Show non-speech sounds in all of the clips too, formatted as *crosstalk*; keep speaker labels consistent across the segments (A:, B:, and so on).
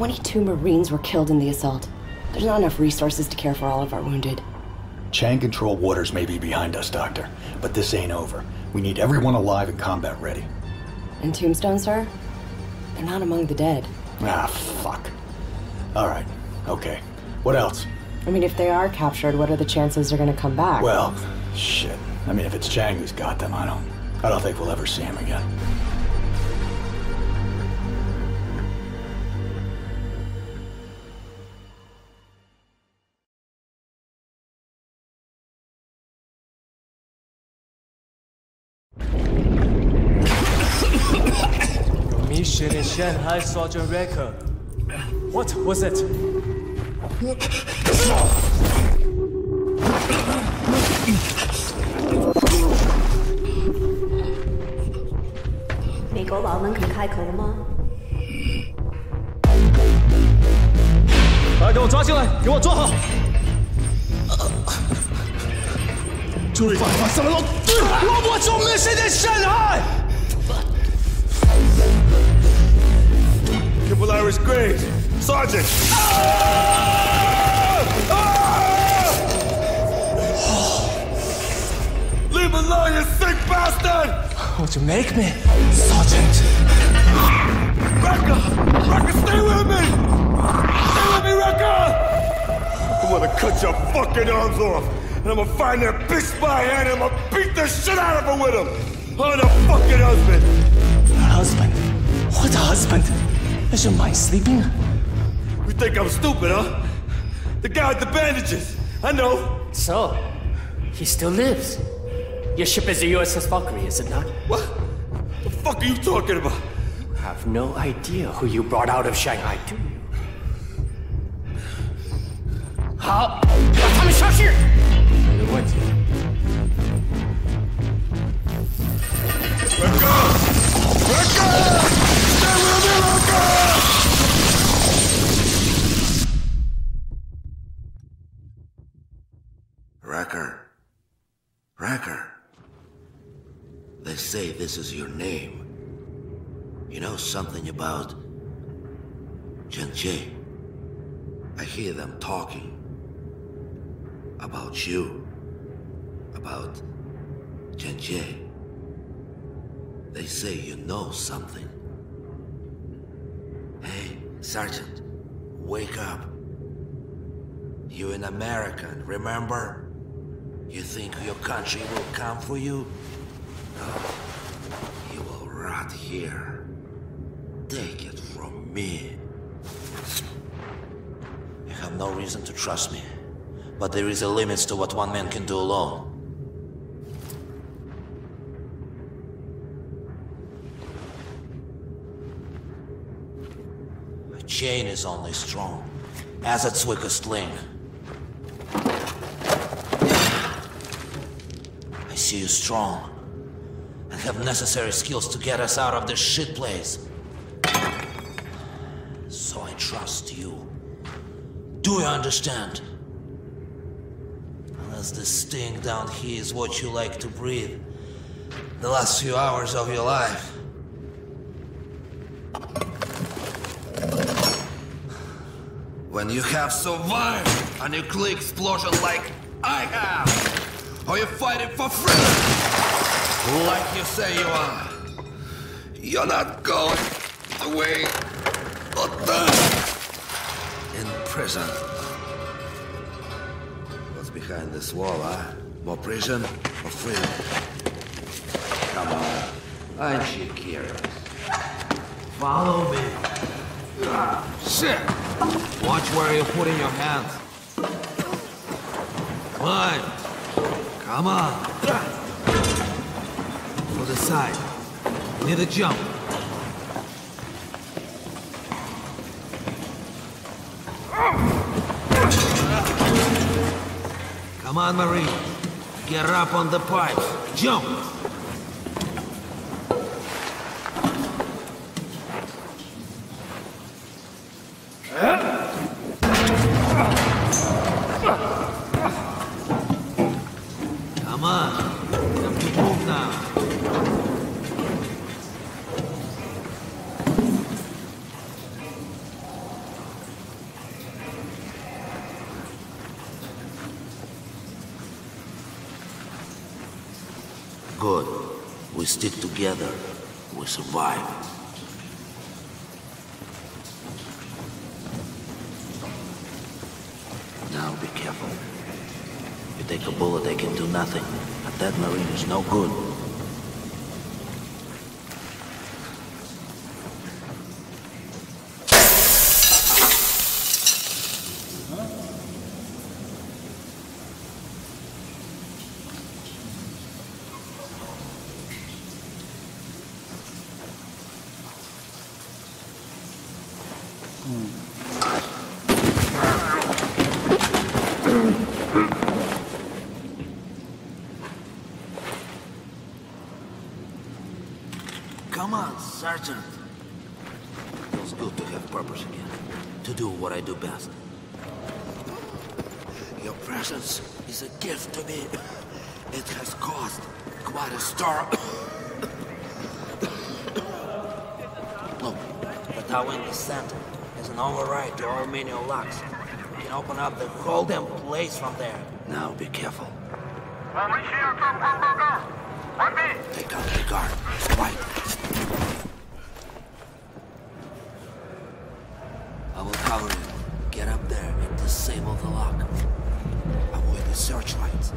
A: 22 Marines were killed in the assault. There's not enough resources to care for all of our wounded.
B: Chang control waters may be behind us, Doctor, but this ain't over. We need everyone alive and combat ready.
A: And Tombstone, sir? They're not among the dead.
B: Ah, fuck. Alright, okay. What else?
A: I mean, if they are captured, what are the chances they're gonna come back?
B: Well, shit. I mean, if it's Chang who's got them, I don't... I don't think we'll ever see him again.
C: 前还刷着 record，what was it？
D: 美国佬们肯开口了吗？
C: 来，给我抓进来，给我抓好。
E: Julie，什么都，
C: 我我就没时间伤害。海
E: ？Capillaris Graves, Sergeant! Ah! Ah! Leave me alone, you sick bastard!
C: Would you make me, Sergeant?
E: Recker! Recker, stay with me! Stay with me, Recker! I'm gonna cut your fucking arms off, and I'm gonna find that bitch by hand, and I'm gonna beat the shit out of her with him! I'm the fucking husband!
C: Husband? What a husband? Is your mind sleeping?
E: You think I'm stupid, huh? The guy with the bandages! I know!
F: So, he still lives. Your ship is the USS Valkyrie, is it not?
E: What? The fuck are you talking about?
F: Have no idea who you brought out of Shanghai, do you? 好，把他们消失。
C: 没问题。
G: This is your name. You know something about Chen I hear them talking about you, about Chen They say you know something. Hey, Sergeant, wake up. You're an American, remember? You think your country will come for you? No. Rot here. Take it from me. You have no reason to trust me. But there is a limit to what one man can do alone. A chain is only strong as its weakest link. I see you strong have necessary skills to get us out of this shit place. So I trust you. Do you understand? Unless this sting down here is what you like to breathe, the last few hours of your life. When you have survived a nuclear explosion like I have, are you're fighting for freedom, like you say you are, you're not going the way of death in prison. What's behind this wall, huh? More prison or freedom? Come on, aren't you curious? Follow me. Shit! Watch where you're putting your hands. On. Come on. To the side. Need a jump. Come on, Marie. Get up on the pipes. Jump! Come on. Time to move now. We stick together, we survive. Now be careful. You take a bullet, they can do nothing. But that marine is no good. Come on, Sergeant. Feels good to have purpose again. To do what I do best. Your presence is a gift to me. It has caused quite a stir. Look, the tower in the center has an override to all manual locks. You can open up the whole damn place from there. Now be careful. Take out the guard. Right. I will cover you. Get up there and disable the lock. Avoid the searchlights.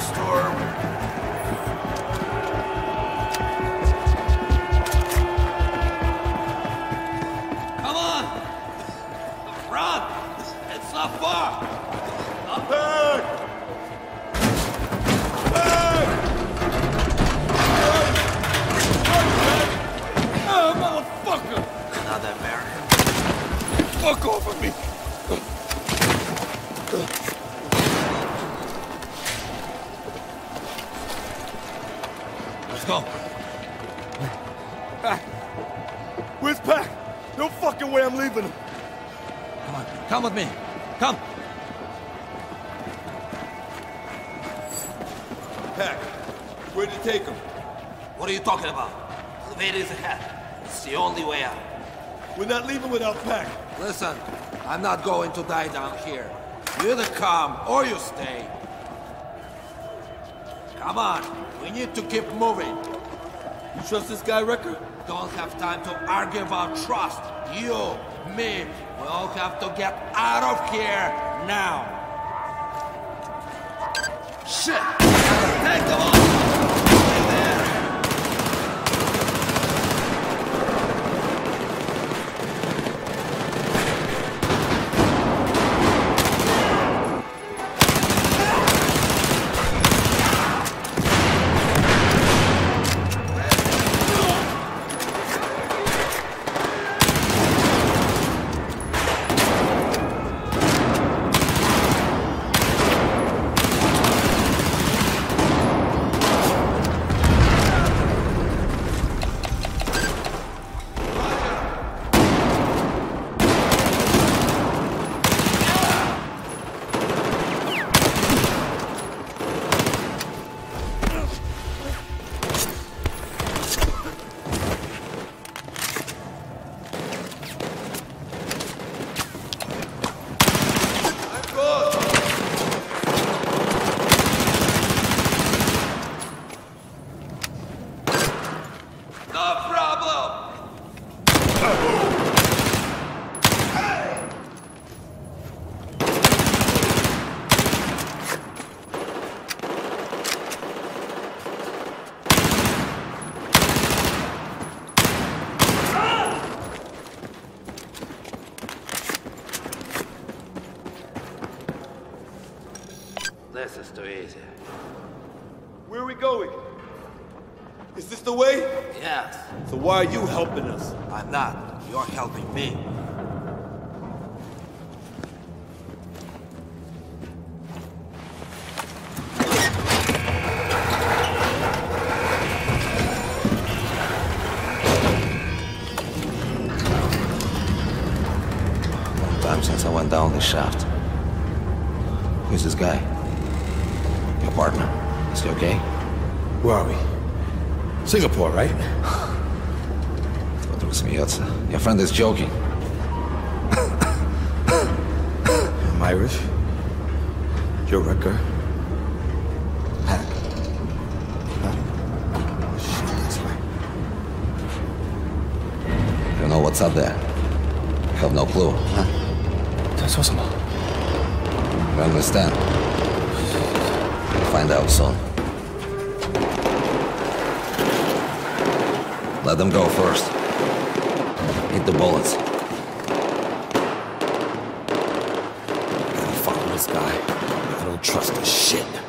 G: story.
E: We're not leaving without Pac.
G: Listen, I'm not going to die down here. You either come or you stay. Come on, we need to keep moving.
E: You trust this guy, Recker?
G: Don't have time to argue about trust. You, me, we all have to get out of here now. Shit! Take them! apartment. Is it okay?
E: Where are we? Singapore, right?
G: I thought was Your friend is joking.
E: I'm Irish. You're Pac. I
G: don't know what's up there. I have no clue. Huh? I understand. Find out soon. Let them go first. Hit the bullets.
E: Gotta follow this guy. I don't trust a shit.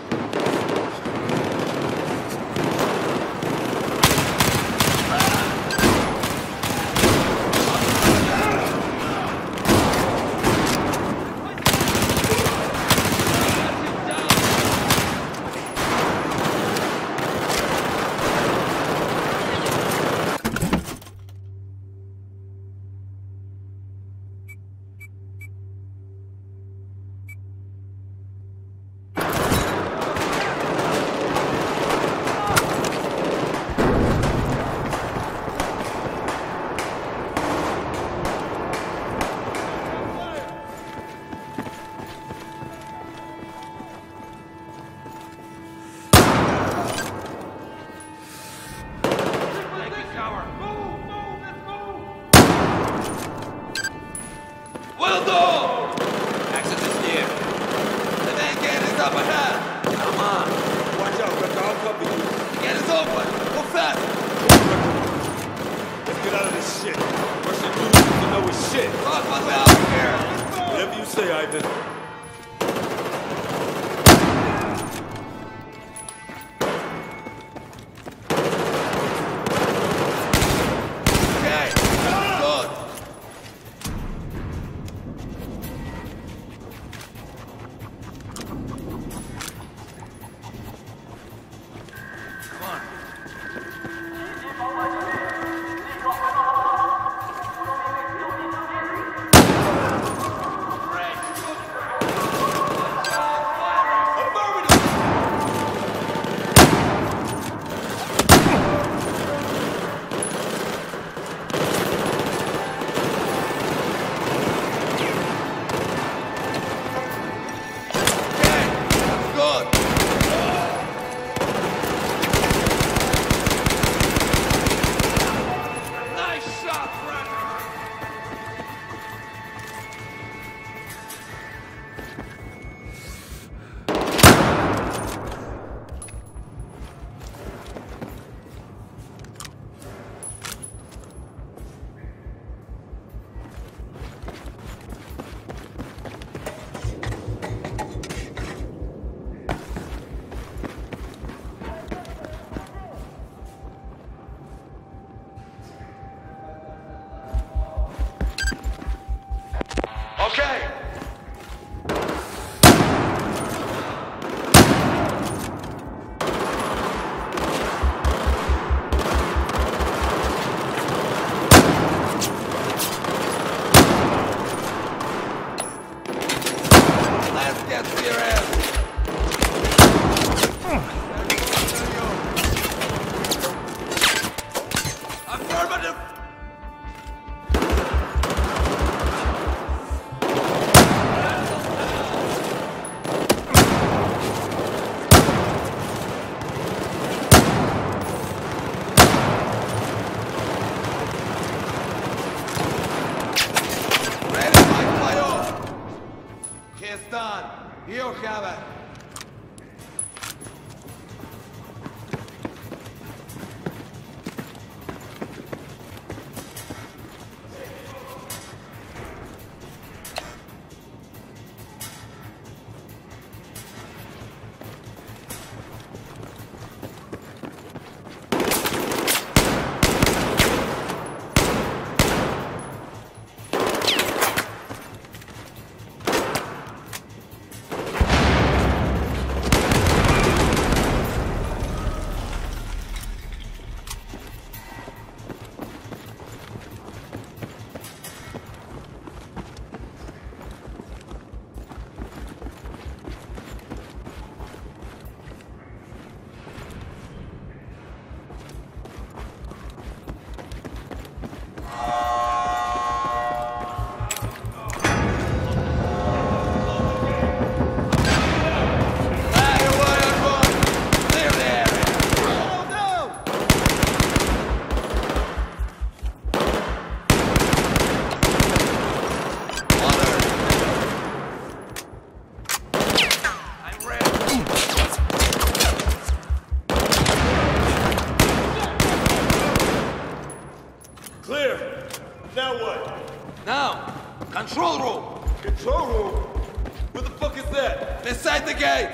G: The gate.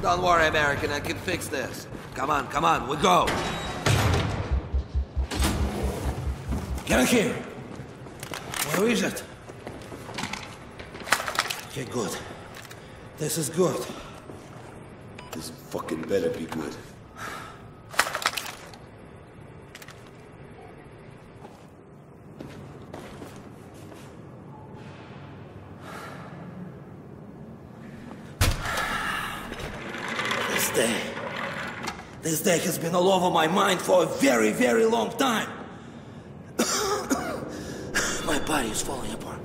H: Don't worry, American. I can fix this. Come on, come on. We go.
G: Get in here. Where is it? Okay, good. This is good.
E: This fucking better be good.
G: This day. This day has been all over my mind for a very, very long time. *coughs* my body is falling apart.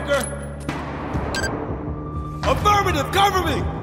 E: Engage, Affirmative, cover me!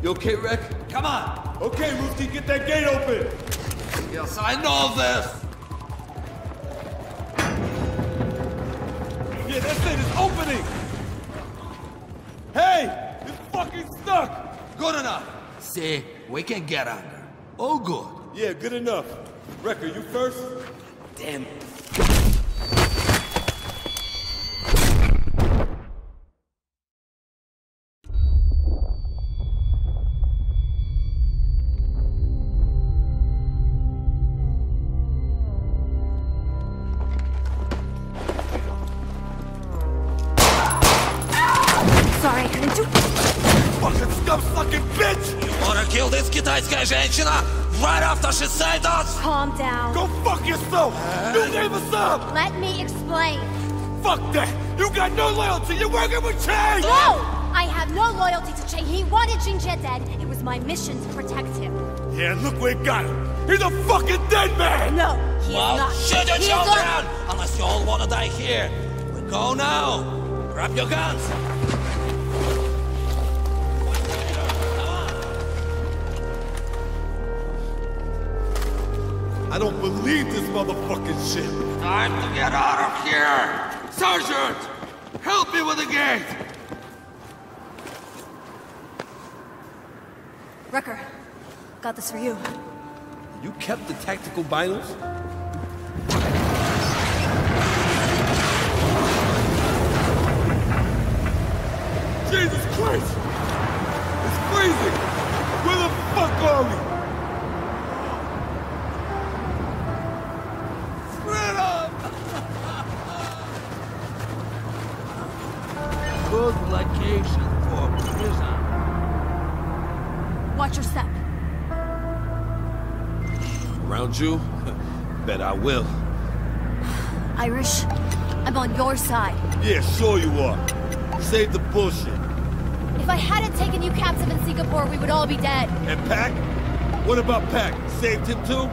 E: You okay, Rick?
G: Come on.
E: Okay, Roofy, get that gate open!
G: Yes, I know this.
E: Yeah, that's it, it's opening! Hey! It's fucking stuck!
G: Good enough. See, we can get under. Oh, good.
E: Yeah, good enough. Recker, you first?
I: Damn.
G: женщина right after she said us?
D: Calm down.
E: Go fuck yourself! You gave us up!
D: Let me explain.
E: Fuck that! You got no loyalty! You're working with Chang!
D: No! I have no loyalty to Cheng. He wanted Jingjie dead. It was my mission to protect him.
E: Yeah, look where it got him! He's a fucking dead man!
D: No, he
G: Well,
D: is not.
G: shoot your
D: He's
G: children!
D: a-
G: Unless you all wanna die here. We go now. Grab your guns.
E: I don't believe this motherfucking shit!
G: Time to get out of here! Sergeant! Help me with the gate!
D: Recker, got this for you.
E: You kept the tactical binos? Jesus Christ! It's freezing! Where the fuck are we? You? Bet I will.
D: Irish, I'm on your side.
E: Yeah, sure you are. Save the bullshit.
D: If I hadn't taken you captive in Singapore, we would all be dead.
E: And Pac? What about Pac? Saved him too?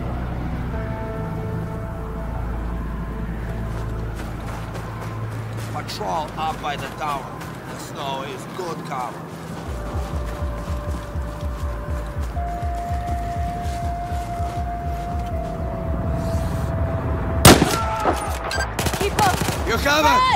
G: Patrol up by the tower. The snow is good cover.
D: Up!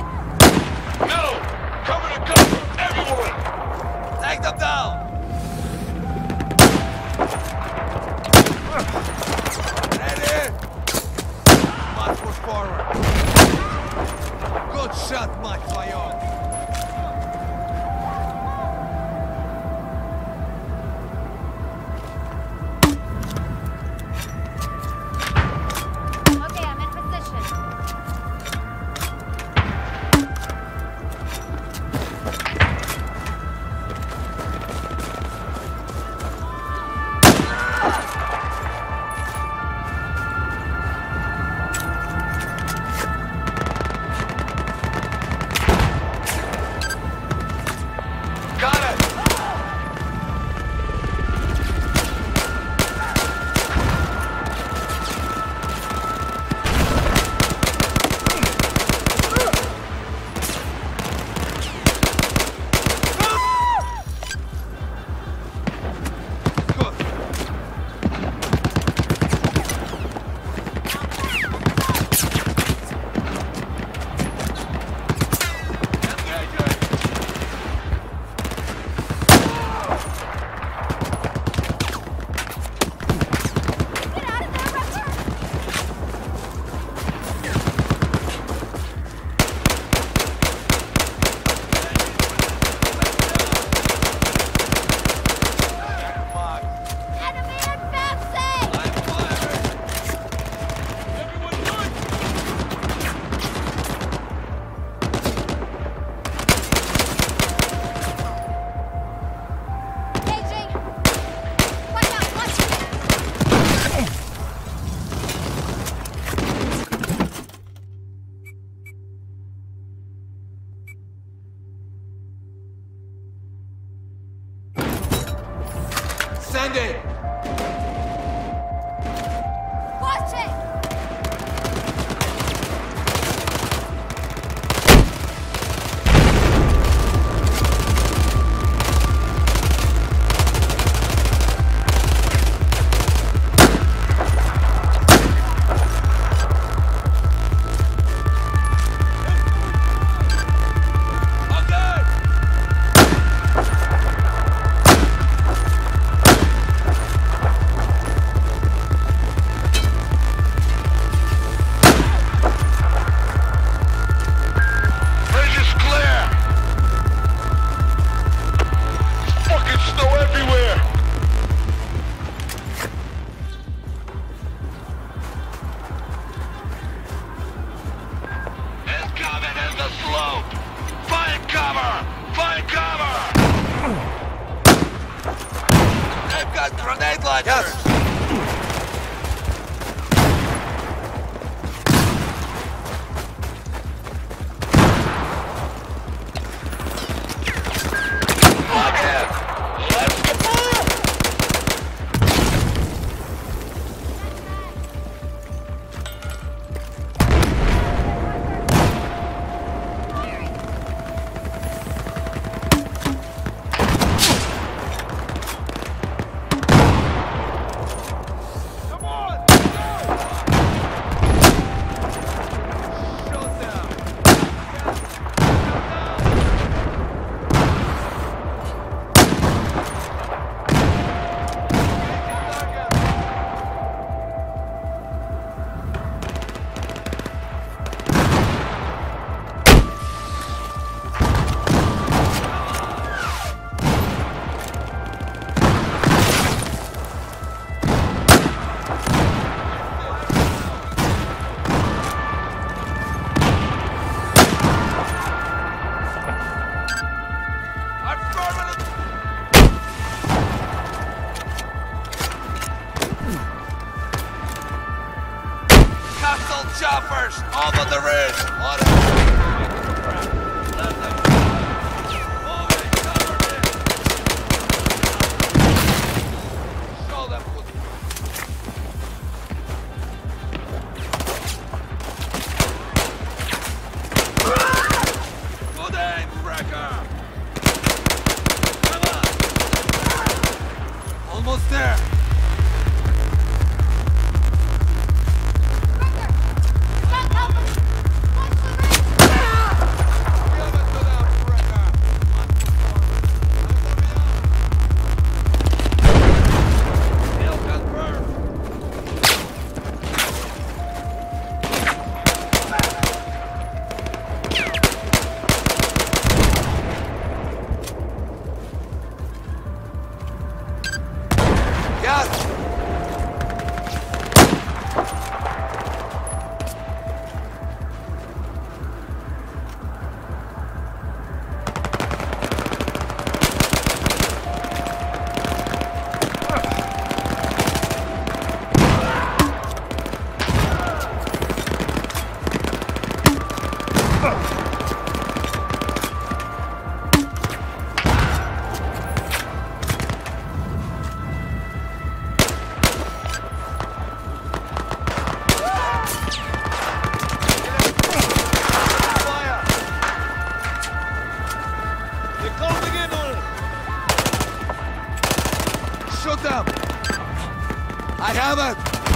J: I!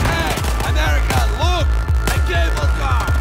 J: Hey, America, look! A cable car!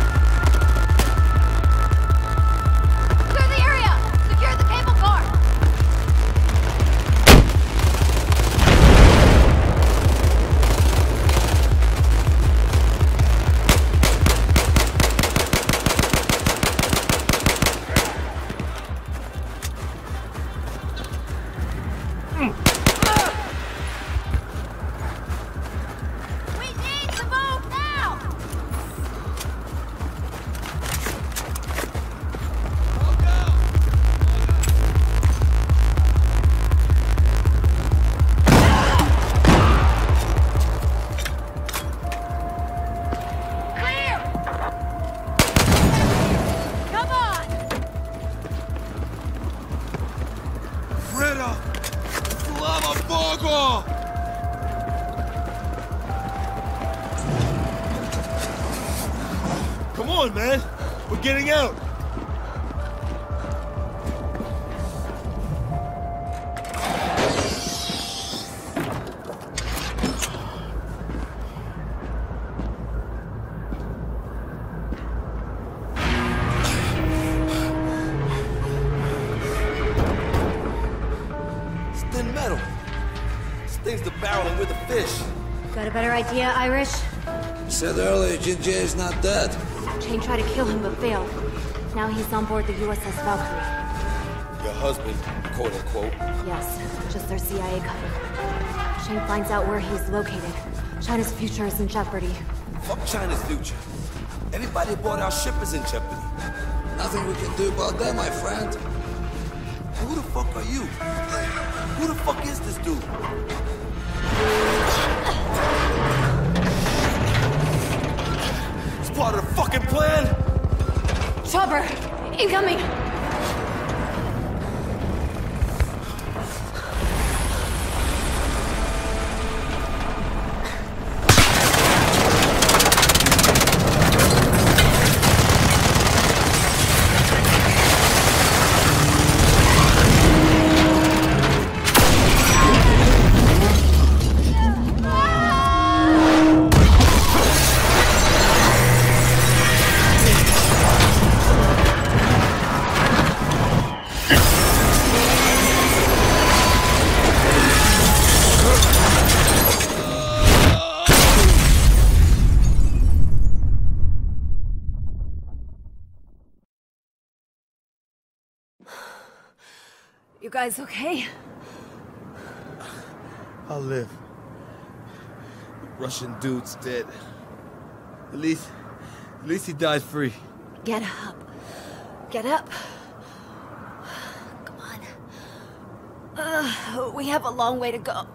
I: Idea, Irish?
E: You said earlier Jin Jie is not dead.
I: Chang tried to kill him but failed. Now he's on board the USS Valkyrie.
E: Your husband, quote unquote.
I: Yes, just their CIA cover. Chang finds out where he's located. China's future is in jeopardy.
E: Fuck China's future. Everybody aboard our ship is in jeopardy. Nothing we can do about that, my friend.
I: Who the fuck are you? Who the fuck is this dude?
E: Fucking plan?
D: Chopper! Incoming! Guys okay?
E: I'll live. The Russian dude's dead. At least, at least he died free.
D: Get up. Get up. Come on. Uh, we have a long way to go.